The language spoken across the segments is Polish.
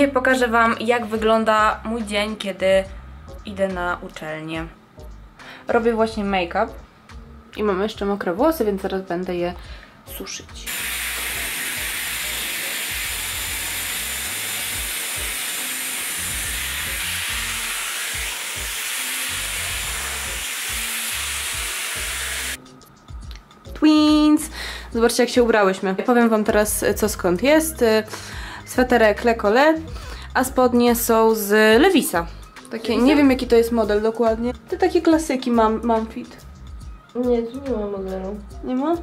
Dzisiaj pokażę Wam, jak wygląda mój dzień, kiedy idę na uczelnię. Robię właśnie make-up i mam jeszcze mokre włosy, więc zaraz będę je suszyć. Twins! Zobaczcie, jak się ubrałyśmy. Powiem Wam teraz, co skąd jest. Sweterek Le Collet, a spodnie są z Levisa. Takie, nie wiem jaki to jest model dokładnie. To takie klasyki mam, mam fit. Nie, tu nie ma modelu. Nie ma?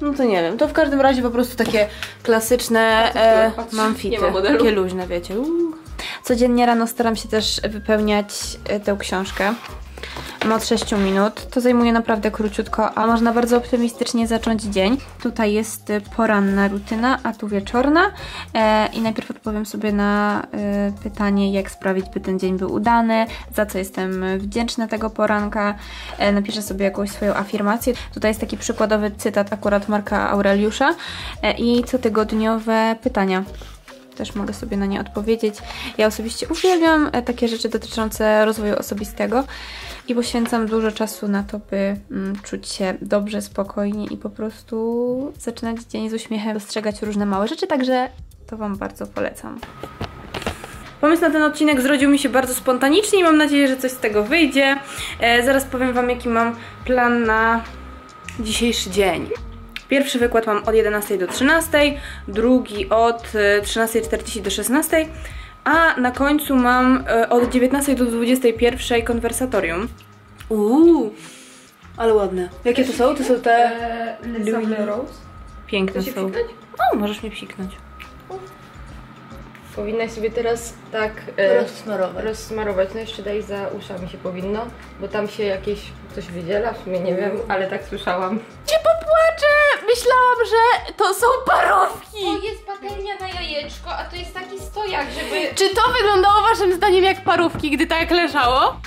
No to nie wiem. To w każdym razie po prostu takie klasyczne e, patrz, mam nie fity. ma modelu. Takie luźne, wiecie. Uuu. Codziennie rano staram się też wypełniać e, tę książkę. Od 6 minut. To zajmuje naprawdę króciutko, a można bardzo optymistycznie zacząć dzień. Tutaj jest e, poranna rutyna, a tu wieczorna. E, I najpierw odpowiem sobie na e, pytanie, jak sprawić, by ten dzień był udany, za co jestem wdzięczna tego poranka. E, napiszę sobie jakąś swoją afirmację. Tutaj jest taki przykładowy cytat akurat Marka Aureliusza e, i cotygodniowe pytania też mogę sobie na nie odpowiedzieć. Ja osobiście uwielbiam e, takie rzeczy dotyczące rozwoju osobistego i poświęcam dużo czasu na to, by mm, czuć się dobrze, spokojnie i po prostu zaczynać dzień z uśmiechem, dostrzegać różne małe rzeczy, także to Wam bardzo polecam. Pomysł na ten odcinek zrodził mi się bardzo spontanicznie i mam nadzieję, że coś z tego wyjdzie. E, zaraz powiem Wam, jaki mam plan na dzisiejszy dzień. Pierwszy wykład mam od 11 do 13, drugi od e, 13.40 do 16, a na końcu mam e, od 19 do 21 konwersatorium. Uuu, ale ładne. Jakie to są? To są te... Louis Rose. Piękne Chcesz są. psiknąć? O, możesz mnie psiknąć. Powinnaś sobie teraz tak e, Rozsmarować. rozsmarować. No jeszcze daj za uszami się powinno, bo tam się jakieś coś wydziela, w sumie nie wiem, ale tak słyszałam. Cię popłaczę! Myślałam, że to są parówki! Jest patelnia na jajeczko, a to jest taki stojak, żeby... Czy to wyglądało waszym zdaniem jak parówki, gdy tak leżało?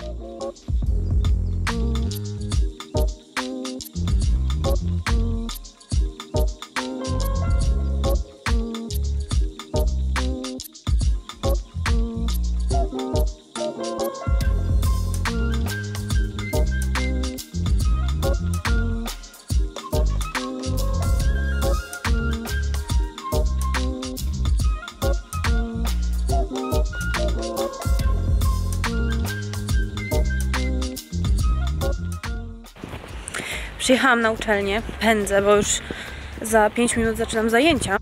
Przyjechałam na uczelnię, pędzę, bo już za 5 minut zaczynam zajęcia.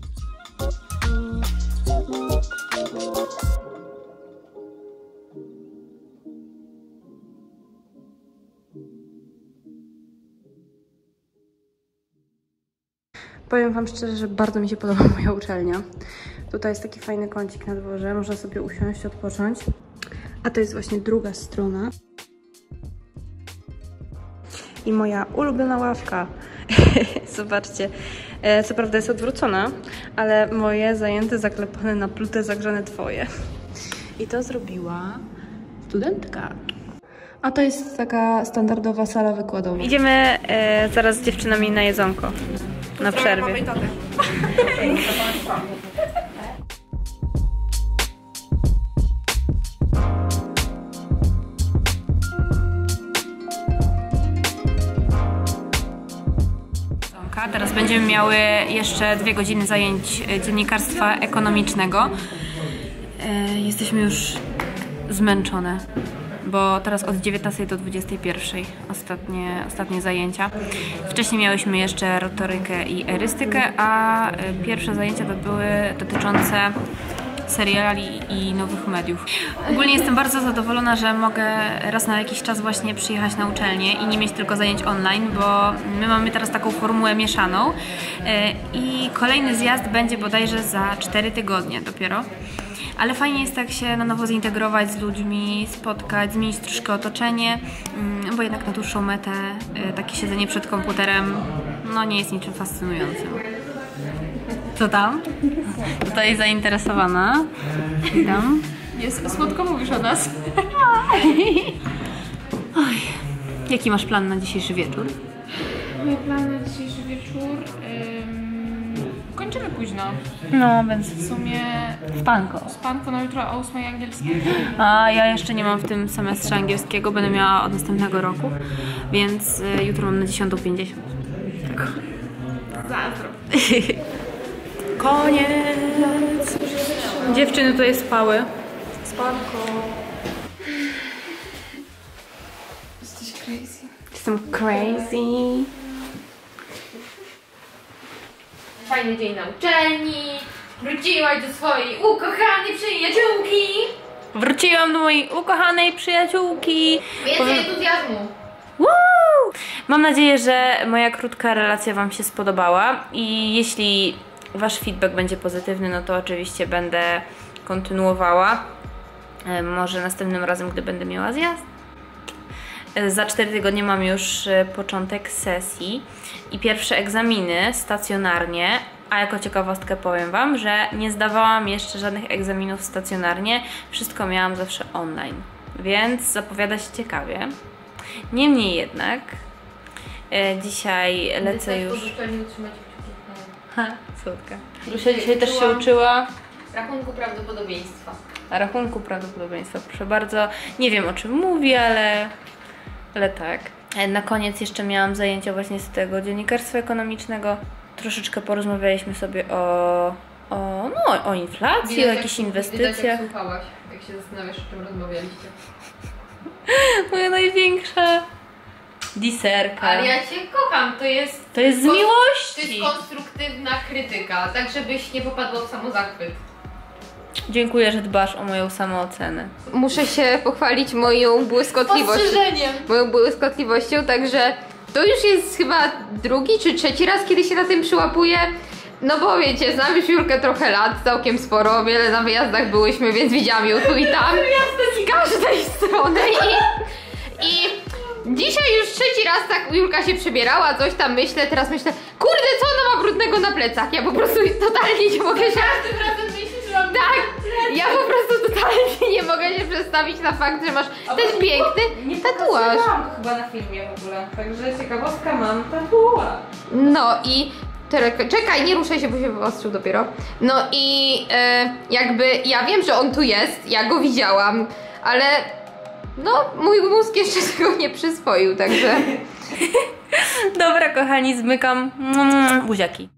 Powiem Wam szczerze, że bardzo mi się podoba moja uczelnia. Tutaj jest taki fajny kącik na dworze, można sobie usiąść, odpocząć. A to jest właśnie druga strona. I moja ulubiona ławka. Zobaczcie. E, Co prawda jest odwrócona, ale moje zajęte, zaklepane na plutę, zagrzane twoje. I to zrobiła studentka. A to jest taka standardowa sala wykładowa. Idziemy e, zaraz z dziewczynami na jedzonko. Na przerwie. Teraz będziemy miały jeszcze dwie godziny zajęć e, dziennikarstwa ekonomicznego. E, Jesteśmy już zmęczone, bo teraz od 19 do 21 ostatnie, ostatnie zajęcia. Wcześniej miałyśmy jeszcze retorykę i erystykę, a e, pierwsze zajęcia to były dotyczące seriali i nowych mediów. Ogólnie jestem bardzo zadowolona, że mogę raz na jakiś czas właśnie przyjechać na uczelnię i nie mieć tylko zajęć online, bo my mamy teraz taką formułę mieszaną e, i kolejny zjazd będzie bodajże za 4 tygodnie dopiero. Ale fajnie jest tak się na nowo zintegrować z ludźmi, spotkać, zmienić troszkę otoczenie, mm, bo jednak na dłuższą metę e, takie siedzenie przed komputerem no nie jest niczym fascynującym. Co tam? Tutaj zainteresowana. Witam. Jest, słodko mówisz o nas. Oj, jaki masz plan na dzisiejszy wieczór? Mój plan na dzisiejszy wieczór... Ym, kończymy późno. No, więc W sumie spanko. spanko na jutro o 8 angielski. A ja jeszcze nie mam w tym semestrze angielskiego, będę miała od następnego roku, więc y, jutro mam na 10.50. Zazdro. Koniec! Dziewczyny tutaj spały. Spanko. Jesteś crazy. Jestem crazy. Fajny dzień na uczelni. Wróciłaś do swojej ukochanej przyjaciółki. Wróciłam do mojej ukochanej przyjaciółki. Więcej Powiem- entuzjazmu. Woo! Mam nadzieję, że moja krótka relacja Wam się spodobała i jeśli Wasz feedback będzie pozytywny, no to oczywiście będę kontynuowała. E, Może następnym razem, gdy będę miała zjazd. E, Za 4 tygodnie mam już e, początek sesji i pierwsze egzaminy stacjonarnie. A jako ciekawostkę powiem Wam, że nie zdawałam jeszcze żadnych egzaminów stacjonarnie, wszystko miałam zawsze online, więc zapowiada się ciekawie. Niemniej jednak, dzisiaj lecę już. Słodka. Lucia dzisiaj też się uczyła Rachunku prawdopodobieństwa. na rachunku prawdopodobieństwa. Proszę bardzo, nie wiem o czym mówi, ale, ale tak. E, Na koniec jeszcze miałam zajęcia właśnie z tego dziennikarstwa ekonomicznego. Troszeczkę porozmawialiśmy sobie o, o, no, o inflacji, o jakichś Widać, inwestycjach. jak słuchałaś, jak się zastanawiasz, o czym rozmawialiście. Moja największa diserka. Ale ja cię kocham, to jest... To jest z To miłości. jest konstruktywna krytyka, tak żebyś nie popadła w samozachwyt. Dziękuję, że dbasz o moją samoocenę. Muszę się pochwalić moją błyskotliwością. Moją błyskotliwością, także to już jest chyba drugi czy trzeci raz, kiedy się na tym przyłapuję. No bo wiecie, znam już Julkę trochę lat, całkiem sporo, wiele na wyjazdach byłyśmy, więc widziałam ją tu i tam. Z każdej strony i, i dzisiaj już trzeci raz tak Julka się przebierała, coś tam myślę, teraz myślę, kurde, co ona ma brudnego na plecach? Ja po prostu totalnie nie mogę się... Tym razem myślisz, że mam Tak, ja po prostu totalnie nie mogę się przestawić na fakt, że masz ten piękny tatuaż. Mam chyba na filmie w ogóle, także ciekawostka mam tatuaż. No i czekaj, czekaj, nie ruszaj się, bo się wyostrzył dopiero. No i e, jakby ja wiem, że on tu jest, ja go widziałam, ale no mój mózg jeszcze tego nie przyswoił, także Dobra, kochani, zmykam. Buziaki.